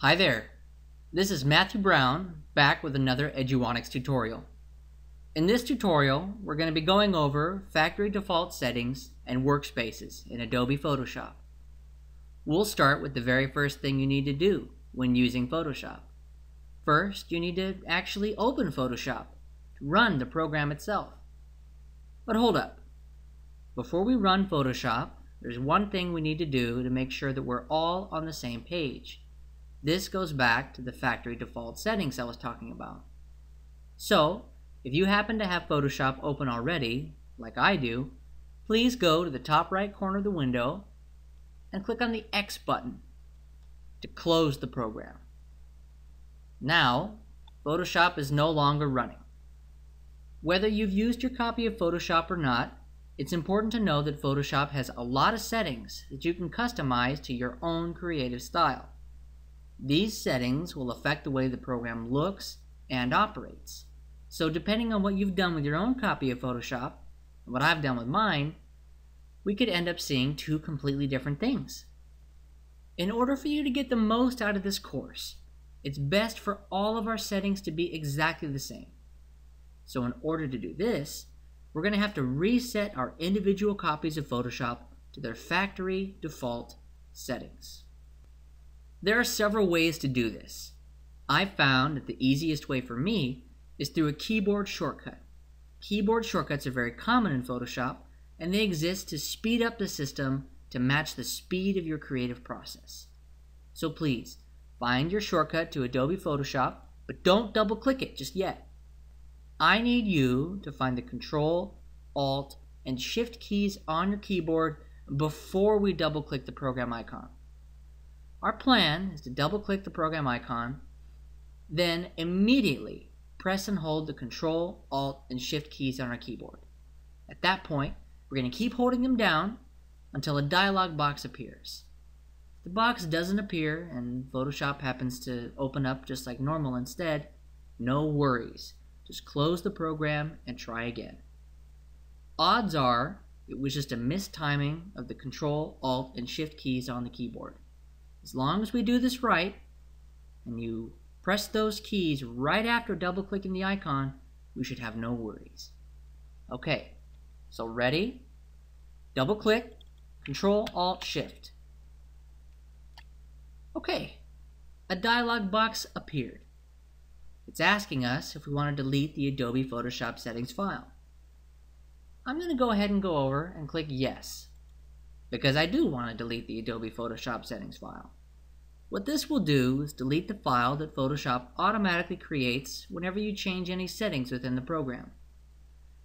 Hi there, this is Matthew Brown back with another Eduonix tutorial. In this tutorial, we're going to be going over factory default settings and workspaces in Adobe Photoshop. We'll start with the very first thing you need to do when using Photoshop. First, you need to actually open Photoshop to run the program itself. But hold up. Before we run Photoshop, there's one thing we need to do to make sure that we're all on the same page. This goes back to the factory default settings I was talking about. So, if you happen to have Photoshop open already, like I do, please go to the top right corner of the window and click on the X button to close the program. Now, Photoshop is no longer running. Whether you've used your copy of Photoshop or not, it's important to know that Photoshop has a lot of settings that you can customize to your own creative style. These settings will affect the way the program looks and operates. So depending on what you've done with your own copy of Photoshop, and what I've done with mine, we could end up seeing two completely different things. In order for you to get the most out of this course, it's best for all of our settings to be exactly the same. So in order to do this, we're going to have to reset our individual copies of Photoshop to their factory default settings. There are several ways to do this. I've found that the easiest way for me is through a keyboard shortcut. Keyboard shortcuts are very common in Photoshop, and they exist to speed up the system to match the speed of your creative process. So please, find your shortcut to Adobe Photoshop, but don't double click it just yet. I need you to find the Control, Alt, and Shift keys on your keyboard before we double click the program icon. Our plan is to double click the program icon, then immediately press and hold the Control, Alt, and Shift keys on our keyboard. At that point, we're going to keep holding them down until a dialog box appears. If the box doesn't appear and Photoshop happens to open up just like normal instead, no worries. Just close the program and try again. Odds are it was just a mistiming of the Control, Alt, and Shift keys on the keyboard. As long as we do this right, and you press those keys right after double clicking the icon, we should have no worries. Okay, so ready? Double click, Control Alt Shift. Okay, a dialog box appeared. It's asking us if we want to delete the Adobe Photoshop settings file. I'm going to go ahead and go over and click Yes, because I do want to delete the Adobe Photoshop settings file. What this will do is delete the file that Photoshop automatically creates whenever you change any settings within the program.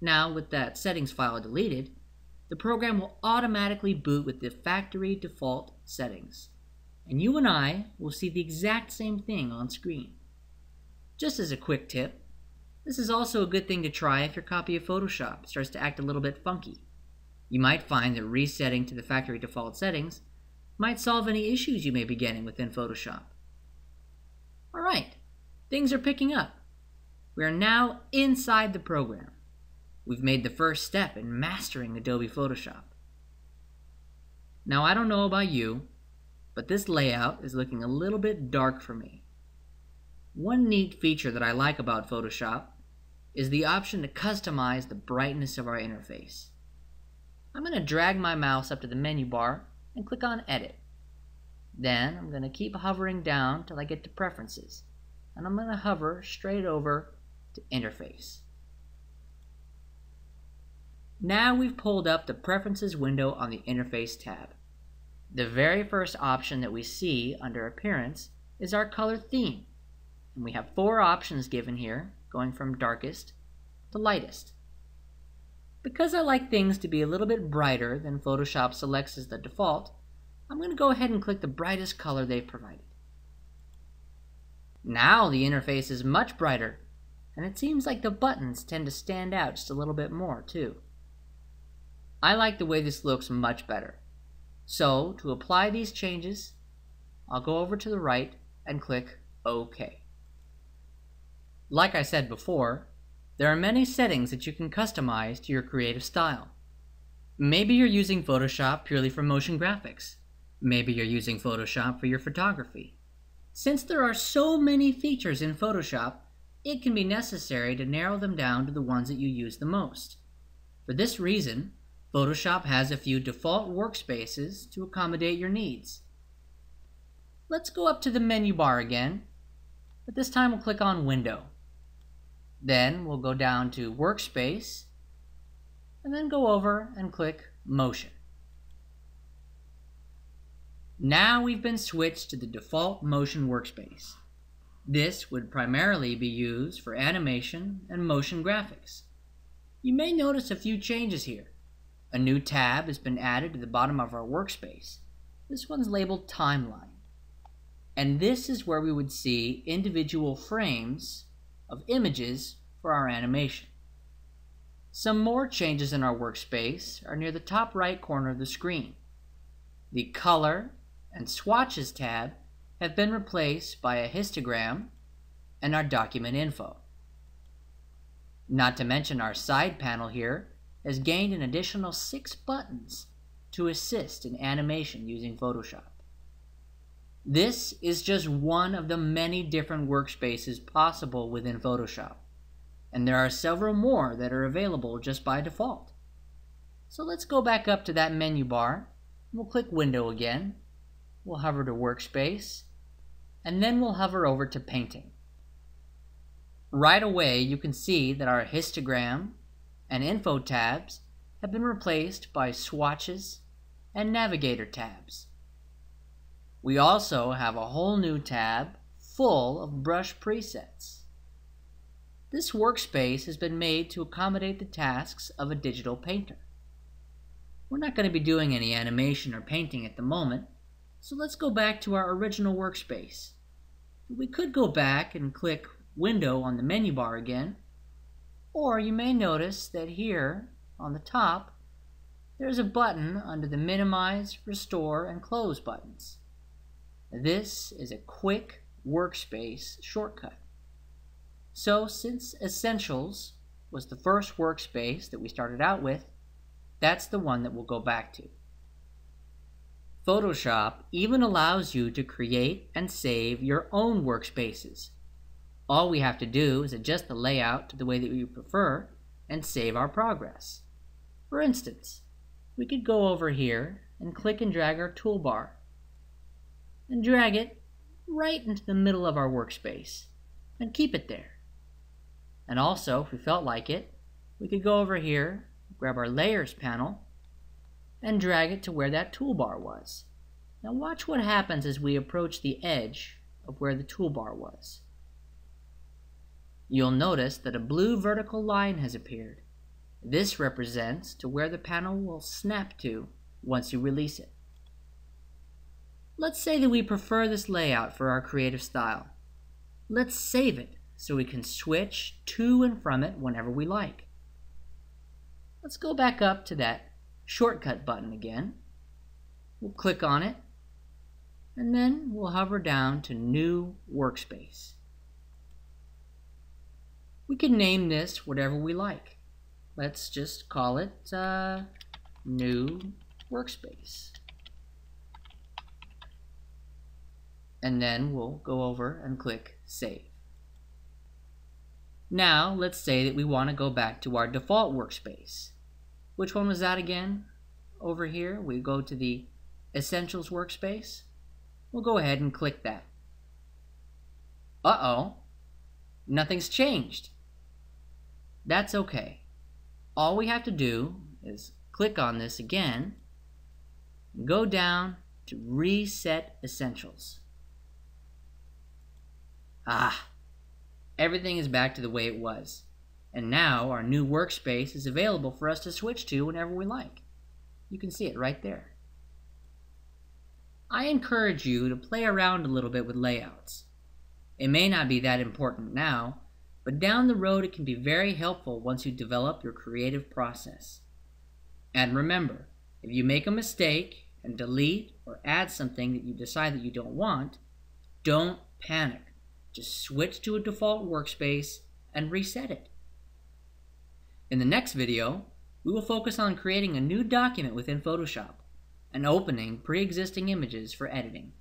Now, with that settings file deleted, the program will automatically boot with the factory default settings. And you and I will see the exact same thing on screen. Just as a quick tip, this is also a good thing to try if your copy of Photoshop starts to act a little bit funky. You might find that resetting to the factory default settings might solve any issues you may be getting within Photoshop. Alright, things are picking up. We are now inside the program. We've made the first step in mastering Adobe Photoshop. Now I don't know about you, but this layout is looking a little bit dark for me. One neat feature that I like about Photoshop is the option to customize the brightness of our interface. I'm going to drag my mouse up to the menu bar and click on Edit. Then I'm going to keep hovering down till I get to Preferences. And I'm going to hover straight over to Interface. Now we've pulled up the Preferences window on the Interface tab. The very first option that we see under Appearance is our color theme. And we have four options given here, going from darkest to lightest. Because I like things to be a little bit brighter than Photoshop selects as the default, I'm going to go ahead and click the brightest color they've provided. Now the interface is much brighter, and it seems like the buttons tend to stand out just a little bit more too. I like the way this looks much better. So to apply these changes, I'll go over to the right and click OK. Like I said before, there are many settings that you can customize to your creative style. Maybe you're using Photoshop purely for motion graphics. Maybe you're using Photoshop for your photography. Since there are so many features in Photoshop, it can be necessary to narrow them down to the ones that you use the most. For this reason, Photoshop has a few default workspaces to accommodate your needs. Let's go up to the menu bar again, but this time we'll click on Window. Then we'll go down to Workspace, and then go over and click Motion. Now we've been switched to the default motion workspace. This would primarily be used for animation and motion graphics. You may notice a few changes here. A new tab has been added to the bottom of our workspace. This one's labeled Timeline. And this is where we would see individual frames of images for our animation. Some more changes in our workspace are near the top right corner of the screen. The Color and Swatches tab have been replaced by a histogram and our document info. Not to mention our side panel here has gained an additional six buttons to assist in animation using Photoshop. This is just one of the many different workspaces possible within Photoshop, and there are several more that are available just by default. So let's go back up to that menu bar, we'll click Window again, we'll hover to Workspace, and then we'll hover over to Painting. Right away you can see that our histogram and info tabs have been replaced by swatches and navigator tabs. We also have a whole new tab full of brush presets. This workspace has been made to accommodate the tasks of a digital painter. We're not going to be doing any animation or painting at the moment, so let's go back to our original workspace. We could go back and click Window on the menu bar again, or you may notice that here on the top there's a button under the Minimize, Restore, and Close buttons. This is a quick workspace shortcut. So since Essentials was the first workspace that we started out with, that's the one that we'll go back to. Photoshop even allows you to create and save your own workspaces. All we have to do is adjust the layout to the way that we prefer and save our progress. For instance, we could go over here and click and drag our toolbar and drag it right into the middle of our workspace and keep it there. And also, if we felt like it, we could go over here, grab our Layers panel, and drag it to where that toolbar was. Now watch what happens as we approach the edge of where the toolbar was. You'll notice that a blue vertical line has appeared. This represents to where the panel will snap to once you release it. Let's say that we prefer this layout for our creative style. Let's save it so we can switch to and from it whenever we like. Let's go back up to that shortcut button again. We'll click on it, and then we'll hover down to New Workspace. We can name this whatever we like. Let's just call it uh, New Workspace. And then we'll go over and click Save. Now, let's say that we want to go back to our default workspace. Which one was that again? Over here, we go to the Essentials workspace. We'll go ahead and click that. Uh-oh, nothing's changed. That's okay. All we have to do is click on this again, go down to Reset Essentials. Ah, everything is back to the way it was. And now our new workspace is available for us to switch to whenever we like. You can see it right there. I encourage you to play around a little bit with layouts. It may not be that important now, but down the road it can be very helpful once you develop your creative process. And remember, if you make a mistake and delete or add something that you decide that you don't want, don't panic. Just switch to a default workspace and reset it. In the next video, we will focus on creating a new document within Photoshop and opening pre-existing images for editing.